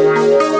Música